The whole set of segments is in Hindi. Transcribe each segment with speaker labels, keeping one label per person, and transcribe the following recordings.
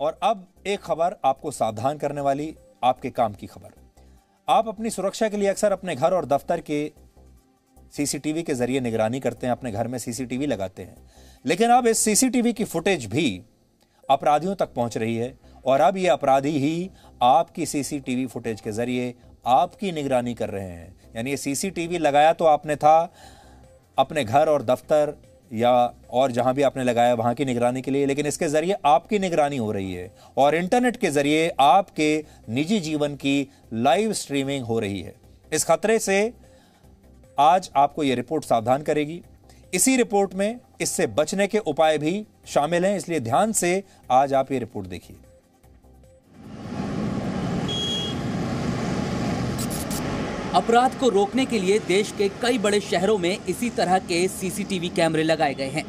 Speaker 1: और अब एक खबर आपको सावधान करने वाली आपके काम की खबर। आप अपनी सुरक्षा के लिए अक्सर अपने घर और दफ्तर के सीसीटीवी के ज़रिए निगरानी करते हैं, अपने घर में सीसीटीवी लगाते हैं। लेकिन अब इस सीसीटीवी की फुटेज भी अपराधियों तक पहुँच रही है और अब ये अपराधी ही आपकी सीसीटीवी फुटेज के ज़रिए आपकी निगरानी कर रहे हैं। यानी ये सीसीटीवी लगाया तो आपने था, अपने घर और दफ्तर या और जहाँ भी आपने लगाया वहाँ की निगरानी के लिए, लेकिन इसके ज़रिए आपकी निगरानी हो रही है और इंटरनेट के ज़रिए आपके निजी जीवन की लाइव स्ट्रीमिंग हो रही है। इस खतरे से आज आपको यह रिपोर्ट सावधान करेगी। इसी रिपोर्ट में इससे बचने के उपाय भी शामिल हैं, इसलिए ध्यान से आज आप ये रिपोर्ट देखिए।
Speaker 2: अपराध को रोकने के लिए देश के कई बड़े शहरों में इसी तरह के सीसीटीवी कैमरे लगाए गए हैं।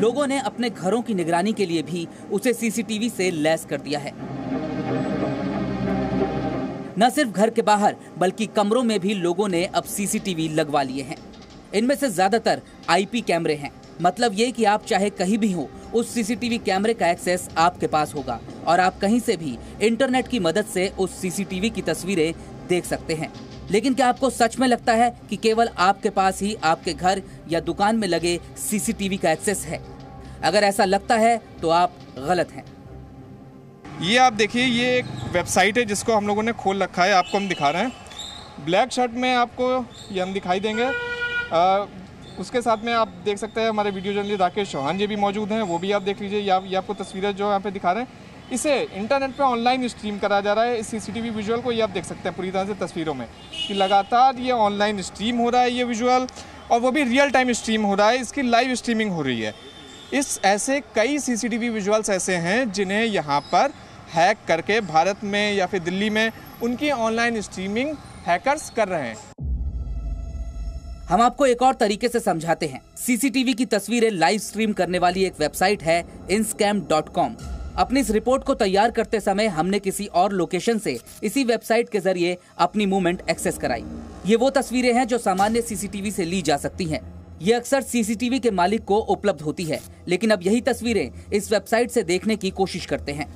Speaker 2: लोगों ने अपने घरों की निगरानी के लिए भी उसे सीसीटीवी से लैस कर दिया है। न सिर्फ़ घर के बाहर, बल्कि कमरों में भी लोगों ने अब सीसीटीवी लगवा लिए हैं। इनमें से ज़्यादातर आईपी कैमरे हैं। मतलब ये कि आप चाहे कहीं भी हो, उस सीसीटीवी कैमरे का एक्सेस आपके पास होगा और आप कहीं से भी इंटरनेट की मदद से उस सीसीटीवी की तस्वीरें देख सकते हैं। लेकिन क्या आपको सच में लगता है कि केवल आपके पास ही आपके घर या दुकान में लगे सीसीटीवी का एक्सेस है? अगर ऐसा लगता है तो आप गलत हैं।
Speaker 3: ये आप देखिए ये एक वेबसाइट है जिसको हम लोगों ने खोल रखा है आपको हम दिखा रहे हैं। ब्लैक शर्ट में आपको ये हम दिखाई देंगे। आ, उसके साथ में आप देख सकते हैं हमारे वीडियो जर्नलिस्ट राकेश चौहान जी भी मौजूद हैं वो भी आप देख लीजिए। या ये आपको तस्वीरें जो यहाँ पे दिखा रहे हैं। इसे इंटरनेट पे ऑनलाइन स्ट्रीम करा जा रहा है। इस सीसीटीवी विजुअल को ये आप देख सकते हैं पूरी तरह से तस्वीरों में कि लगातार ये ऑनलाइन स्ट्रीम हो रहा है ये विजुअल और वो भी रियल टाइम स्ट्रीम हो रहा है। इसकी लाइव स्ट्रीमिंग हो रही है। इस ऐसे कई सीसीटीवी विजुअल्स ऐसे हैं जिन्हें यहाँ पर हैक करके भारत में या फिर दिल्ली में उनकी ऑनलाइन स्ट्रीमिंग हैकर्स कर रहे हैं।
Speaker 2: हम आपको एक और तरीके से समझाते हैं। सीसीटीवी की तस्वीरें लाइव स्ट्रीम करने वाली एक वेबसाइट है inscam.com अपनी इस रिपोर्ट को तैयार करते समय हमने किसी और लोकेशन से इसी वेबसाइट के ज़रिए अपनी मूवमेंट एक्सेस कराई। ये वो तस्वीरें हैं जो सामान्य सीसीटीवी से ली जा सकती हैं। ये अक्सर सीसीटीवी के मालिक को उपलब्ध होती है, लेकिन अब यही तस्वीरें इस वेबसाइट से देखने की कोशिश करते हैं।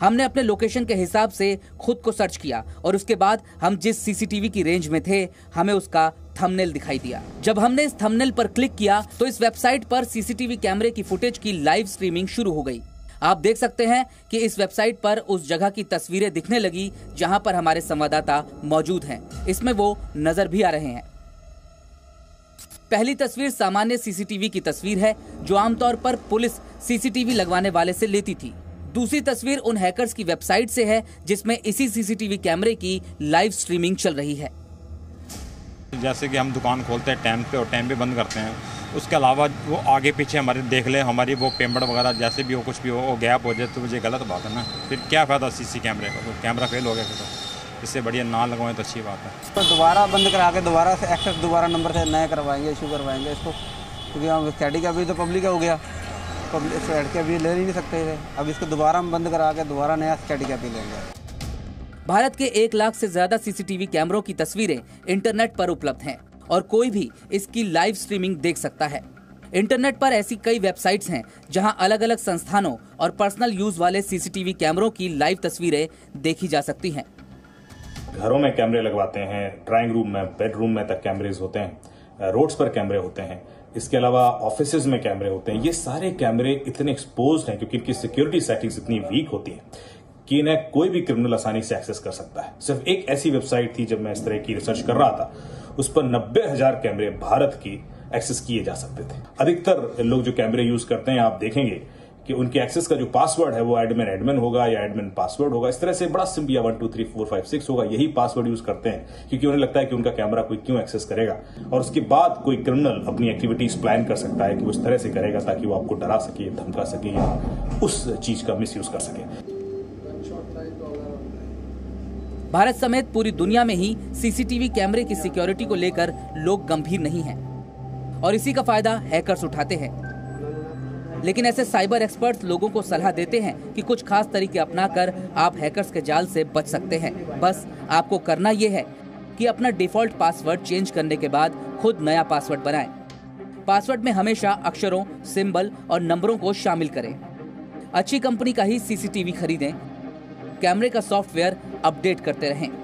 Speaker 2: हमने अपने लोकेशन के हिसाब से खुद को सर्च किया और उसके बाद हम जिस सीसीटीवी की रेंज में थे, हमें उसका थंबनेल दिखाई दिया। जब हमने इस थंबनेल पर क्लिक किया तो इस वेबसाइट पर सीसीटीवी कैमरे की फुटेज की लाइव स्ट्रीमिंग शुरू हो गई। आप देख सकते हैं कि इस वेबसाइट पर उस जगह की तस्वीरें दिखने लगी, जहाँ पर हमारे संवाददाता मौजूद हैं। इसमें वो नज़र भी आ रहे हैं। पहली तस्वीर सामान्य सीसीटीवी की तस्वीर है, जो आमतौर पर पुलिस सीसीटीवी लगवाने वाले से लेती थी। दूसरी तस्वीर उन हैकर्स की वेबसाइट से है, जिसमें इसी सीसीटीवी कैमरे की लाइव स्ट्रीमिंग चल रही है।
Speaker 4: जैसे कि हम दुकान खोलते हैं टाइम पे, और टाइम पे बंद करते हैं। उसके अलावा वो आगे पीछे हमारे देख ले, हमारी वो पेमेंट वगैरह, जैसे भी हो, कुछ भी हो, वो गैप हो जाए तो मुझे गलत बात है ना। फिर क्या फ़ायदा सीसी कैमरे का? तो कैमरा फेल हो गया फिर तो। इससे बढ़िया ना लगवाएँ तो अच्छी बात है।
Speaker 5: तो दोबारा बंद करा के दोबारा से एक्सेस दोबारा नंबर से नए करवाएँगे इशू करवाएँगे इसको। क्योंकि हम स्टडी का भी तो पब्लिक हो गया। पब्लिक स्टडी का भी ले नहीं सकते थे अब इसको दोबारा हम बंद करा के दोबारा नया स्टडी का भी लेंगे।
Speaker 2: भारत के एक लाख से ज़्यादा सीसीटीवी कैमरों की तस्वीरें इंटरनेट पर उपलब्ध हैं और कोई भी इसकी लाइव स्ट्रीमिंग देख सकता है। इंटरनेट पर ऐसी कई वेबसाइट्स हैं जहाँ अलग अलग संस्थानों और पर्सनल यूज़ वाले सीसीटीवी कैमरों की लाइव तस्वीरें देखी जा सकती हैं।
Speaker 6: घरों में कैमरे लगवाते हैं ड्राइंग रूम में बेडरूम में तक कैमरेज होते हैं रोड्स पर कैमरे होते हैं। इसके अलावा ऑफ़िस में कैमरे होते हैं। ये सारे कैमरे इतने एक्सपोज हैं क्योंकि इनकी सिक्योरिटी सेटिंग्स इतनी वीक होती है कि इन्हें कोई भी क्रिमिनल आसानी से एक्सेस कर सकता है। सिर्फ़ एक ऐसी वेबसाइट थी जब मैं इस तरह की रिसर्च कर रहा था। उस पर नब्बे हज़ार कैमरे भारत की एक्सेस किए जा सकते थे। अधिकतर लोग जो कैमरे यूज़ करते हैं, आप देखेंगे कि उनके एक्सेस का जो पासवर्ड है, वो एडमिन एडमिन होगा या एडमिन पासवर्ड होगा। इस तरह से बड़ा simple one two three four five six होगा। यही पासवर्ड यूज़ करते हैं, क्योंकि उन्हें लगता है कि उनका कैमरा कोई क्यों एक्सेस करेगा। और उसके बाद कोई क्रिमिनल अपनी एक्टिविटीज़ प्लान कर सकता है कि वो इस तरह से करेगा ताकि वो आपको डरा सके, धमका सके या उस चीज़ का मिस कर सके।
Speaker 2: भारत समेत पूरी दुनिया में ही सीसीटीवी कैमरे की सिक्योरिटी को लेकर लोग गंभीर नहीं हैं। और इसी का फ़ायदा हैकर्स उठाते हैं। लेकिन ऐसे साइबर एक्सपर्ट लोगों को सलाह देते हैं कि कुछ खास तरीके अपनाकर आप हैकर्स के जाल से बच सकते हैं। बस, आपको करना ये है कि अपना डिफ़ॉल्ट पासवर्ड चेंज करने के बाद खुद नया पासवर्ड बनाएँ। पासवर्ड में हमेशा अक्षरों, सिंबल और नंबरों को शामिल करें। अच्छी कंपनी का ही सीसीटीवी खरीदें। कैमरे का सॉफ्टवेयर अपडेट करते रहें।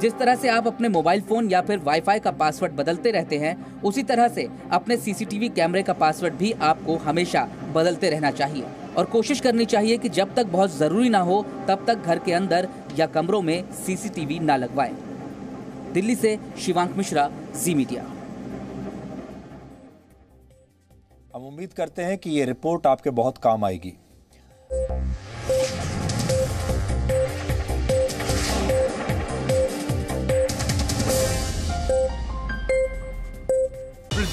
Speaker 2: जिस तरह से आप अपने मोबाइल फ़ोन या फिर वाईफाई का पासवर्ड बदलते रहते हैं, उसी तरह से अपने सीसीटीवी कैमरे का पासवर्ड भी आपको हमेशा बदलते रहना चाहिए। और कोशिश करनी चाहिए कि जब तक बहुत ज़रूरी ना हो, तब तक घर के अंदर या कमरों में सीसीटीवी ना लगवाएँ। दिल्ली से शिवांक मिश्रा, जी मीडिया।
Speaker 1: हम उम्मीद करते हैं कि ये रिपोर्ट आपके बहुत काम आएगी।